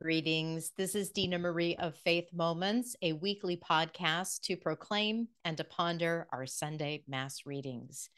Greetings. This is Dina Marie of Faith Moments, a weekly podcast to proclaim and to ponder our Sunday Mass readings.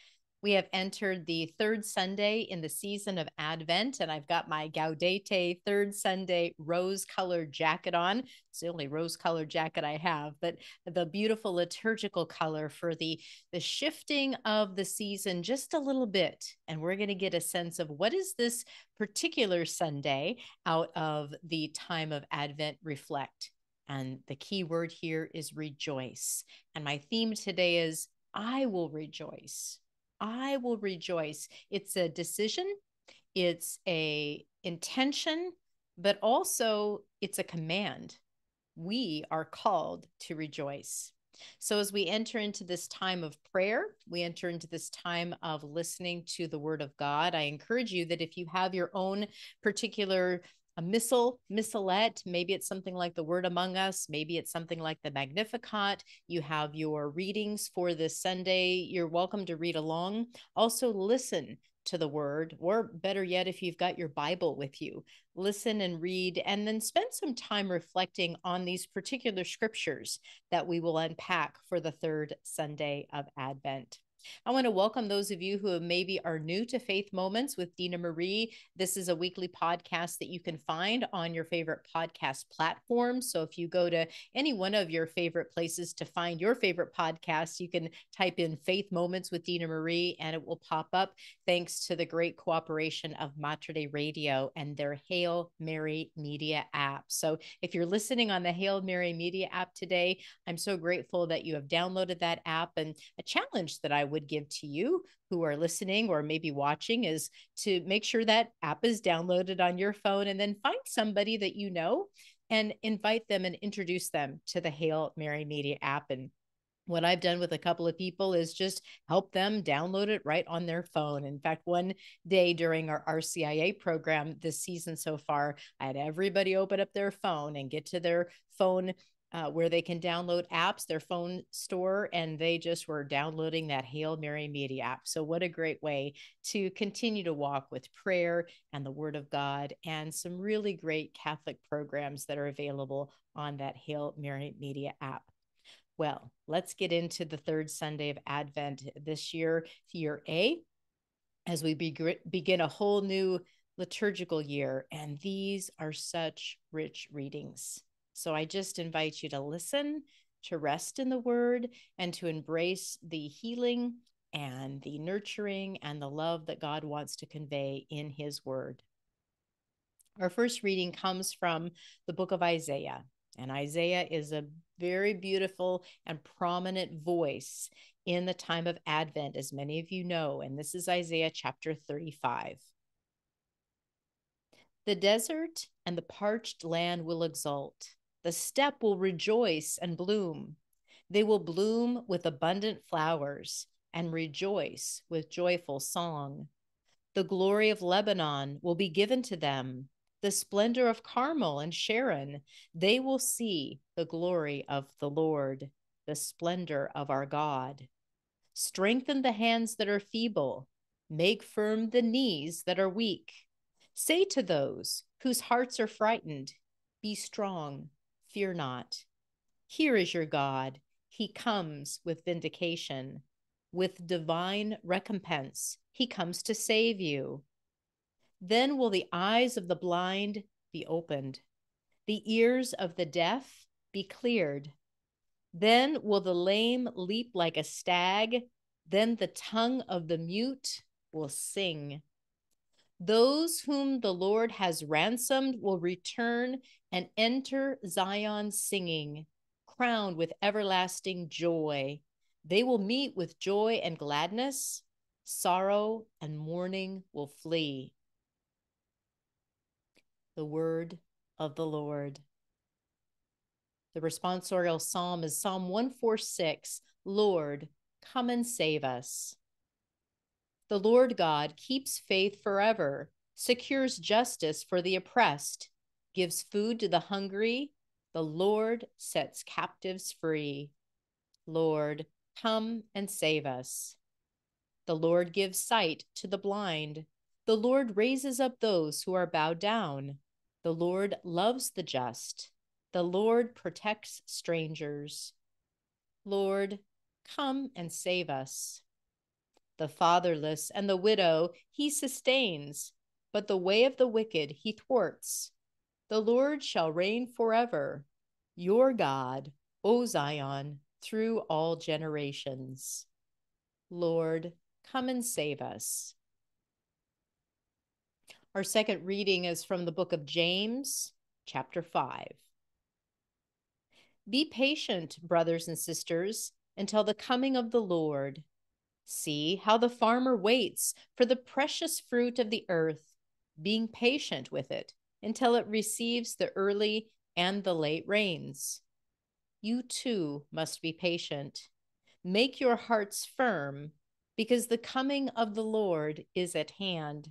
We have entered the third Sunday in the season of Advent, and I've got my Gaudete third Sunday rose colored jacket on. It's the only rose colored jacket I have, but the beautiful liturgical color for the, the shifting of the season just a little bit. And we're going to get a sense of what is this particular Sunday out of the time of Advent reflect. And the key word here is rejoice. And my theme today is I will rejoice. I will rejoice. It's a decision, it's a intention, but also it's a command. We are called to rejoice. So, as we enter into this time of prayer, we enter into this time of listening to the word of God. I encourage you that if you have your own particular a missal, missalette. Maybe it's something like the Word Among Us. Maybe it's something like the Magnificat. You have your readings for this Sunday. You're welcome to read along. Also, listen to the Word, or better yet, if you've got your Bible with you, listen and read, and then spend some time reflecting on these particular scriptures that we will unpack for the third Sunday of Advent. I want to welcome those of you who maybe are new to Faith Moments with Dina Marie. This is a weekly podcast that you can find on your favorite podcast platform. So if you go to any one of your favorite places to find your favorite podcast, you can type in Faith Moments with Dina Marie and it will pop up thanks to the great cooperation of Mater Dei Radio and their Hail Mary Media app. So if you're listening on the Hail Mary Media app today, I'm so grateful that you have downloaded that app and a challenge that I would give to you who are listening or maybe watching is to make sure that app is downloaded on your phone and then find somebody that you know and invite them and introduce them to the Hail Mary Media app and what I've done with a couple of people is just help them download it right on their phone. In fact, one day during our RCIA program this season so far, I had everybody open up their phone and get to their phone uh, where they can download apps, their phone store, and they just were downloading that Hail Mary Media app. So, what a great way to continue to walk with prayer and the Word of God, and some really great Catholic programs that are available on that Hail Mary Media app. Well, let's get into the third Sunday of Advent this year, year A, as we be- begin a whole new liturgical year. And these are such rich readings. So I just invite you to listen, to rest in the word, and to embrace the healing and the nurturing and the love that God wants to convey in his word. Our first reading comes from the book of Isaiah. And Isaiah is a very beautiful and prominent voice in the time of Advent, as many of you know. And this is Isaiah chapter 35. The desert and the parched land will exult the steppe will rejoice and bloom. They will bloom with abundant flowers and rejoice with joyful song. The glory of Lebanon will be given to them, the splendor of Carmel and Sharon. They will see the glory of the Lord, the splendor of our God. Strengthen the hands that are feeble, make firm the knees that are weak. Say to those whose hearts are frightened, Be strong Fear not. Here is your God. He comes with vindication, with divine recompense. He comes to save you. Then will the eyes of the blind be opened, the ears of the deaf be cleared. Then will the lame leap like a stag, then the tongue of the mute will sing. Those whom the Lord has ransomed will return and enter Zion singing, crowned with everlasting joy. They will meet with joy and gladness. Sorrow and mourning will flee. The word of the Lord. The responsorial psalm is Psalm 146 Lord, come and save us. The Lord God keeps faith forever, secures justice for the oppressed, gives food to the hungry. The Lord sets captives free. Lord, come and save us. The Lord gives sight to the blind. The Lord raises up those who are bowed down. The Lord loves the just. The Lord protects strangers. Lord, come and save us. The fatherless and the widow he sustains, but the way of the wicked he thwarts. The Lord shall reign forever, your God, O Zion, through all generations. Lord, come and save us. Our second reading is from the book of James, chapter 5. Be patient, brothers and sisters, until the coming of the Lord. See how the farmer waits for the precious fruit of the earth, being patient with it until it receives the early and the late rains. You too must be patient. Make your hearts firm, because the coming of the Lord is at hand.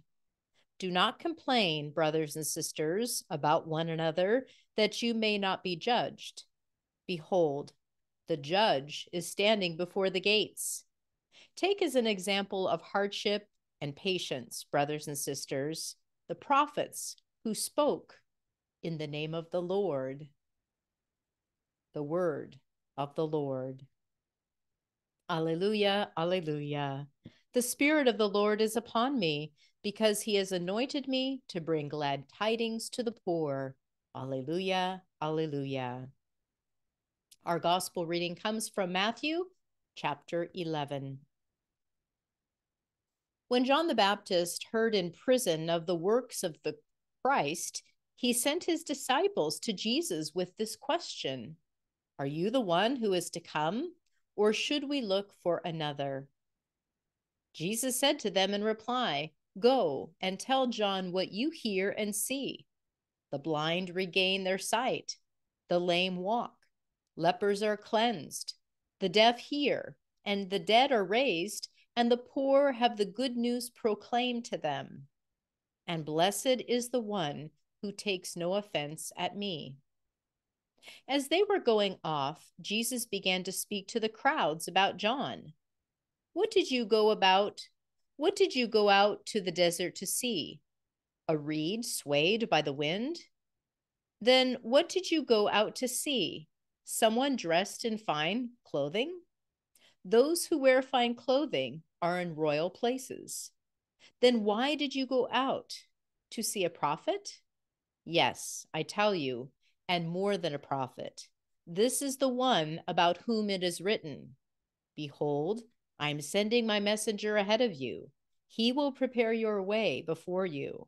Do not complain, brothers and sisters, about one another, that you may not be judged. Behold, the judge is standing before the gates. Take as an example of hardship and patience, brothers and sisters, the prophets who spoke in the name of the Lord. The word of the Lord. Alleluia, alleluia. The Spirit of the Lord is upon me because he has anointed me to bring glad tidings to the poor. Alleluia, alleluia. Our gospel reading comes from Matthew chapter 11. When John the Baptist heard in prison of the works of the Christ, he sent his disciples to Jesus with this question Are you the one who is to come, or should we look for another? Jesus said to them in reply, Go and tell John what you hear and see. The blind regain their sight, the lame walk, lepers are cleansed, the deaf hear, and the dead are raised, and the poor have the good news proclaimed to them. And blessed is the one who takes no offense at me. As they were going off, Jesus began to speak to the crowds about John. What did you go about what did you go out to the desert to see? A reed swayed by the wind? Then what did you go out to see? Someone dressed in fine clothing? Those who wear fine clothing are in royal places. Then why did you go out? To see a prophet? Yes, I tell you, and more than a prophet. This is the one about whom it is written Behold, I am sending my messenger ahead of you. He will prepare your way before you.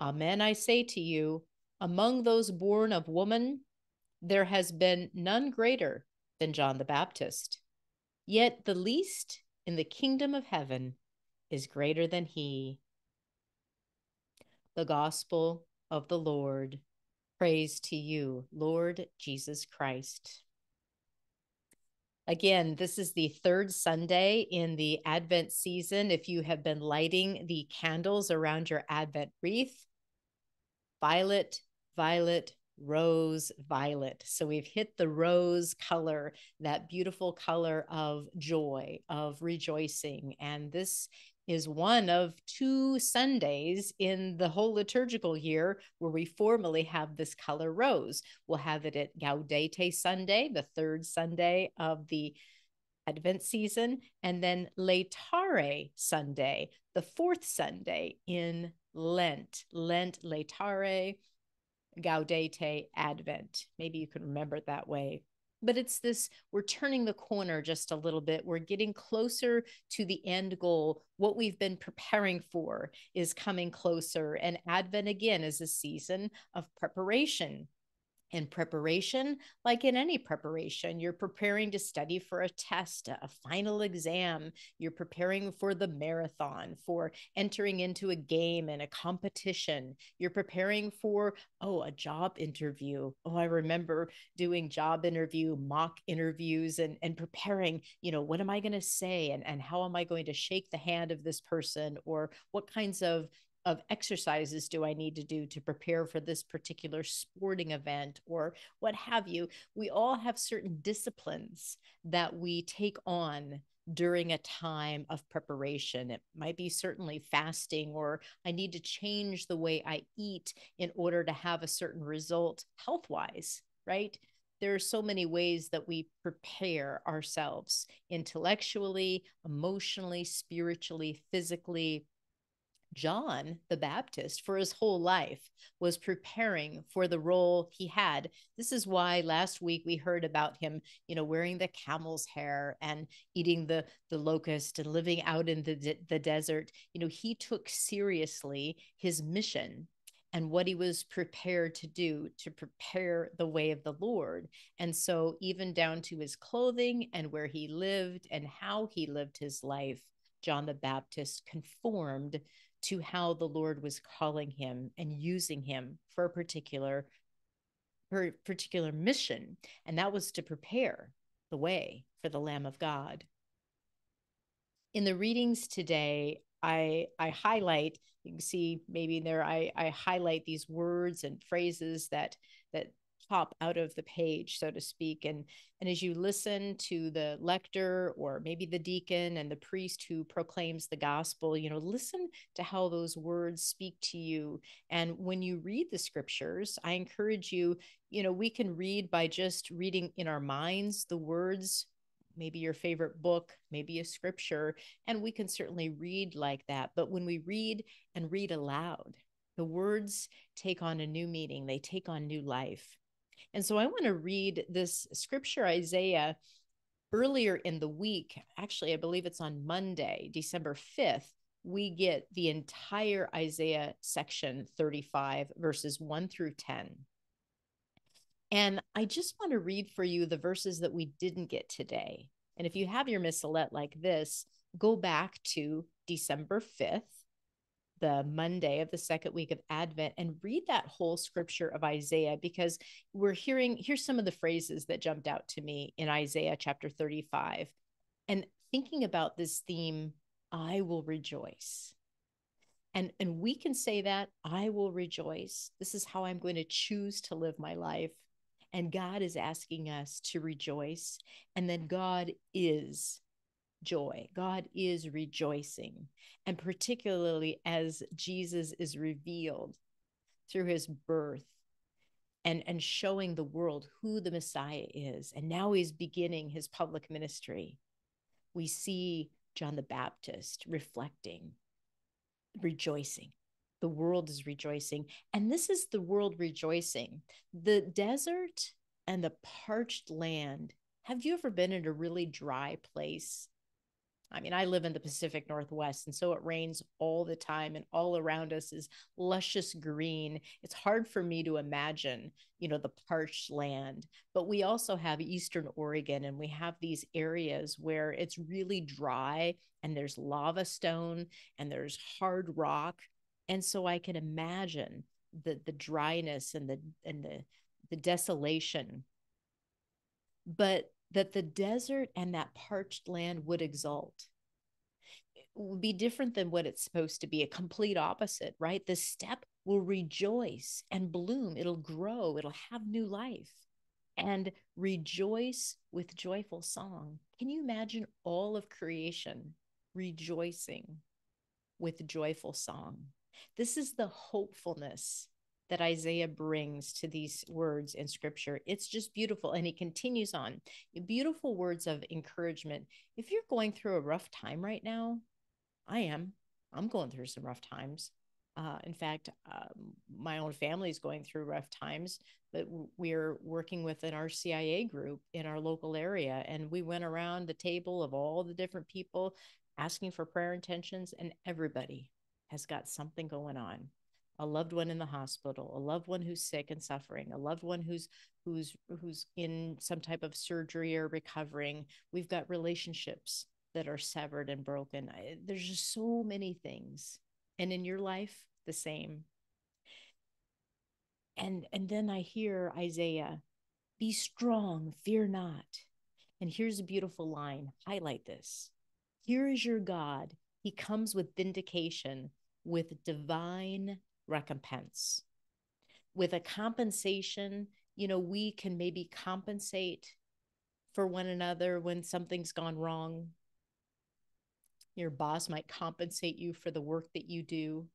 Amen, I say to you, among those born of woman, there has been none greater than John the Baptist. Yet the least in the kingdom of heaven is greater than he. The Gospel of the Lord. Praise to you, Lord Jesus Christ. Again, this is the third Sunday in the Advent season. If you have been lighting the candles around your Advent wreath, violet, violet, rose, violet. So we've hit the rose color, that beautiful color of joy, of rejoicing. And this is one of two Sundays in the whole liturgical year where we formally have this color rose. We'll have it at Gaudete Sunday, the third Sunday of the Advent season, and then Laetare Sunday, the fourth Sunday in Lent. Lent, Laetare, Gaudete, Advent. Maybe you can remember it that way but it's this we're turning the corner just a little bit. We're getting closer to the end goal. What we've been preparing for is coming closer. And Advent again is a season of preparation in preparation, like in any preparation, you're preparing to study for a test, a final exam, you're preparing for the marathon, for entering into a game and a competition, you're preparing for, oh, a job interview. Oh, I remember doing job interview, mock interviews, and, and preparing, you know, what am I going to say and, and how am I going to shake the hand of this person or what kinds of of exercises do I need to do to prepare for this particular sporting event or what have you? We all have certain disciplines that we take on during a time of preparation. It might be certainly fasting, or I need to change the way I eat in order to have a certain result health wise, right? There are so many ways that we prepare ourselves intellectually, emotionally, spiritually, physically, John the Baptist for his whole life was preparing for the role he had. This is why last week we heard about him, you know, wearing the camel's hair and eating the the locust and living out in the the desert. You know, he took seriously his mission and what he was prepared to do to prepare the way of the Lord. And so even down to his clothing and where he lived and how he lived his life, John the Baptist conformed to how the Lord was calling him and using him for a particular for a particular mission and that was to prepare the way for the lamb of God. In the readings today, I I highlight you can see maybe there I I highlight these words and phrases that that pop out of the page so to speak and and as you listen to the lector or maybe the deacon and the priest who proclaims the gospel you know listen to how those words speak to you and when you read the scriptures i encourage you you know we can read by just reading in our minds the words maybe your favorite book, maybe a scripture, and we can certainly read like that. But when we read and read aloud, the words take on a new meaning, they take on new life. And so I want to read this scripture, Isaiah, earlier in the week. Actually, I believe it's on Monday, December 5th. We get the entire Isaiah section 35, verses 1 through 10. And I just want to read for you the verses that we didn't get today. And if you have your missalette like this, go back to December 5th the Monday of the second week of Advent and read that whole scripture of Isaiah because we're hearing, here's some of the phrases that jumped out to me in Isaiah chapter 35. And thinking about this theme, I will rejoice. And, and we can say that I will rejoice. This is how I'm going to choose to live my life. And God is asking us to rejoice. And then God is joy. God is rejoicing. And particularly as Jesus is revealed through his birth and, and showing the world who the Messiah is. And now he's beginning his public ministry. We see John the Baptist reflecting, rejoicing. The world is rejoicing. And this is the world rejoicing. The desert and the parched land. Have you ever been in a really dry place? I mean, I live in the Pacific Northwest, and so it rains all the time, and all around us is luscious green. It's hard for me to imagine, you know, the parched land. But we also have Eastern Oregon, and we have these areas where it's really dry, and there's lava stone, and there's hard rock. And so I can imagine the the dryness and the and the the desolation. But that the desert and that parched land would exult it would be different than what it's supposed to be a complete opposite right? The steppe will rejoice and bloom. It'll grow. It'll have new life and rejoice with joyful song. Can you imagine all of creation rejoicing with joyful song? This is the hopefulness that Isaiah brings to these words in scripture. It's just beautiful. And he continues on beautiful words of encouragement. If you're going through a rough time right now, I am. I'm going through some rough times. Uh, in fact, um, my own family is going through rough times, but we're working with an RCIA group in our local area. And we went around the table of all the different people asking for prayer intentions, and everybody has got something going on a loved one in the hospital, a loved one who's sick and suffering, a loved one who's who's who's in some type of surgery or recovering. We've got relationships that are severed and broken. I, there's just so many things. And in your life, the same. And and then I hear Isaiah, be strong, fear not. And here's a beautiful line. Highlight this. Here is your God. He comes with vindication, with divine recompense. With a compensation, you know, we can maybe compensate for one another when something's gone wrong. Your boss might compensate you for the work that you do.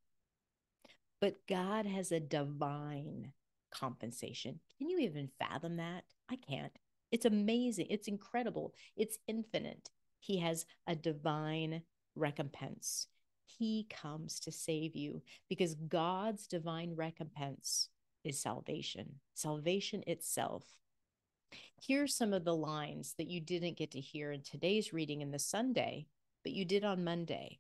But God has a divine compensation. Can you even fathom that? I can't. It's amazing. It's incredible. It's infinite. He has a divine recompense. He comes to save you because God's divine recompense is salvation, salvation itself. Here's some of the lines that you didn't get to hear in today's reading in the Sunday, but you did on Monday.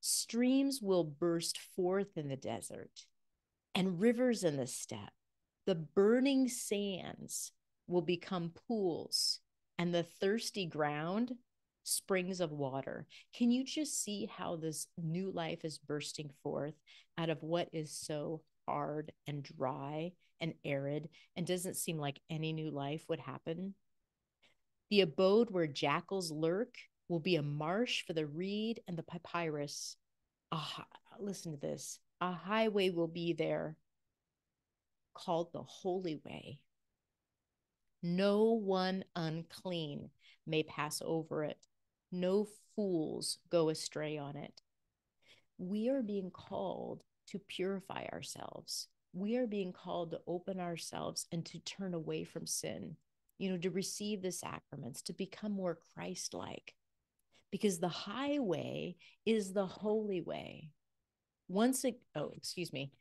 Streams will burst forth in the desert and rivers in the steppe. The burning sands will become pools, and the thirsty ground springs of water. Can you just see how this new life is bursting forth out of what is so hard and dry and arid and doesn't seem like any new life would happen? The abode where jackals lurk will be a marsh for the reed and the papyrus. Ah, listen to this. A highway will be there called the Holy Way. No one unclean may pass over it. No fools go astray on it. We are being called to purify ourselves. We are being called to open ourselves and to turn away from sin, you know, to receive the sacraments, to become more Christ like. Because the highway is the holy way. Once it, oh, excuse me,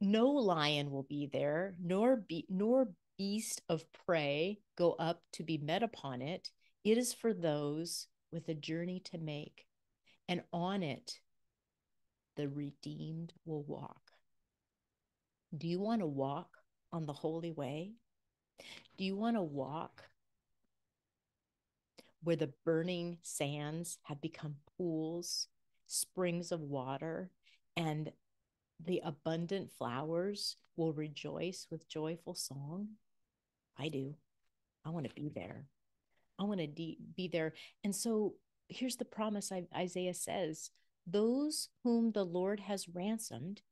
no lion will be there, nor be, nor beast of prey go up to be met upon it. It is for those with a journey to make, and on it, the redeemed will walk. Do you want to walk on the holy way? Do you want to walk where the burning sands have become pools, springs of water, and the abundant flowers will rejoice with joyful song? I do. I want to be there. I want to de- be there. And so here's the promise I, Isaiah says those whom the Lord has ransomed,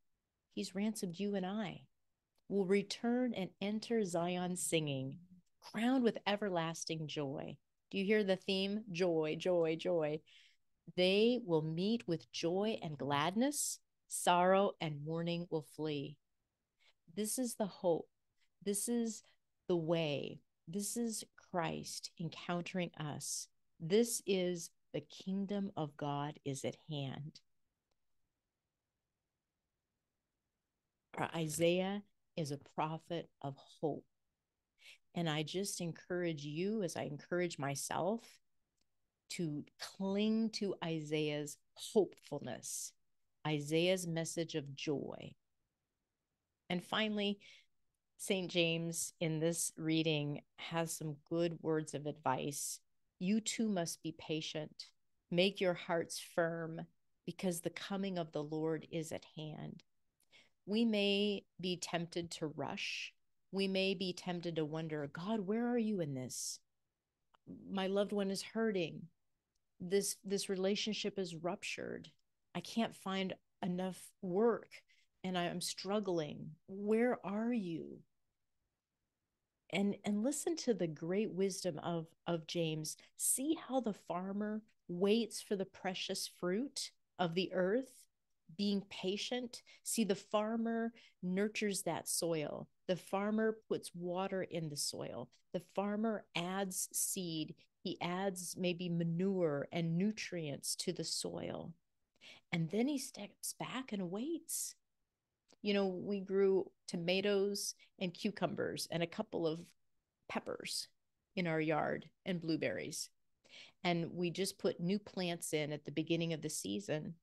he's ransomed you and I, will return and enter Zion singing, crowned with everlasting joy. Do you hear the theme? Joy, joy, joy. They will meet with joy and gladness, sorrow and mourning will flee. This is the hope. This is the way. This is Christ encountering us. This is the kingdom of God is at hand. Isaiah is a prophet of hope. And I just encourage you, as I encourage myself, to cling to Isaiah's hopefulness, Isaiah's message of joy. And finally, St. James in this reading has some good words of advice. You too must be patient. Make your hearts firm because the coming of the Lord is at hand. We may be tempted to rush. We may be tempted to wonder, God, where are you in this? My loved one is hurting. This this relationship is ruptured. I can't find enough work and I'm struggling. Where are you? And and listen to the great wisdom of of James. See how the farmer waits for the precious fruit of the earth being patient. See the farmer nurtures that soil. The farmer puts water in the soil. The farmer adds seed. He adds maybe manure and nutrients to the soil. And then he steps back and waits you know, we grew tomatoes and cucumbers and a couple of peppers in our yard and blueberries. And we just put new plants in at the beginning of the season.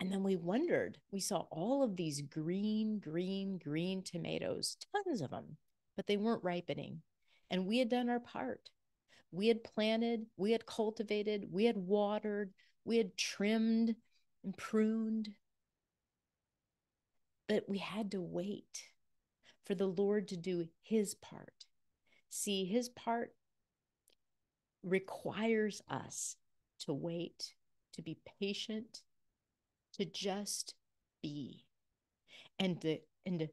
And then we wondered, we saw all of these green, green, green tomatoes, tons of them, but they weren't ripening. And we had done our part. We had planted, we had cultivated, we had watered, we had trimmed and pruned, but we had to wait for the Lord to do his part. See, his part requires us to wait, to be patient, to just be, and to, and to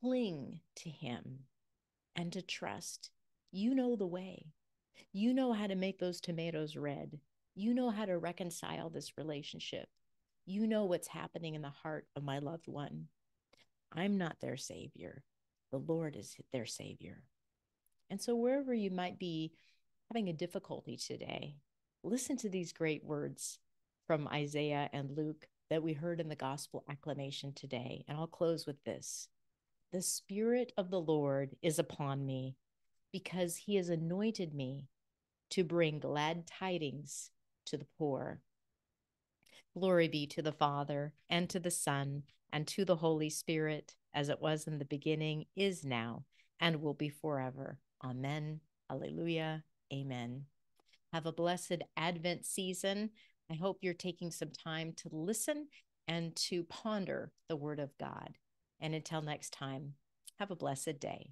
cling to him and to trust. You know the way. You know how to make those tomatoes red. You know how to reconcile this relationship. You know what's happening in the heart of my loved one. I'm not their savior. The Lord is their savior. And so, wherever you might be having a difficulty today, listen to these great words from Isaiah and Luke that we heard in the gospel acclamation today. And I'll close with this The Spirit of the Lord is upon me because he has anointed me to bring glad tidings to the poor. Glory be to the Father, and to the Son, and to the Holy Spirit, as it was in the beginning, is now, and will be forever. Amen. Alleluia. Amen. Have a blessed Advent season. I hope you're taking some time to listen and to ponder the Word of God. And until next time, have a blessed day.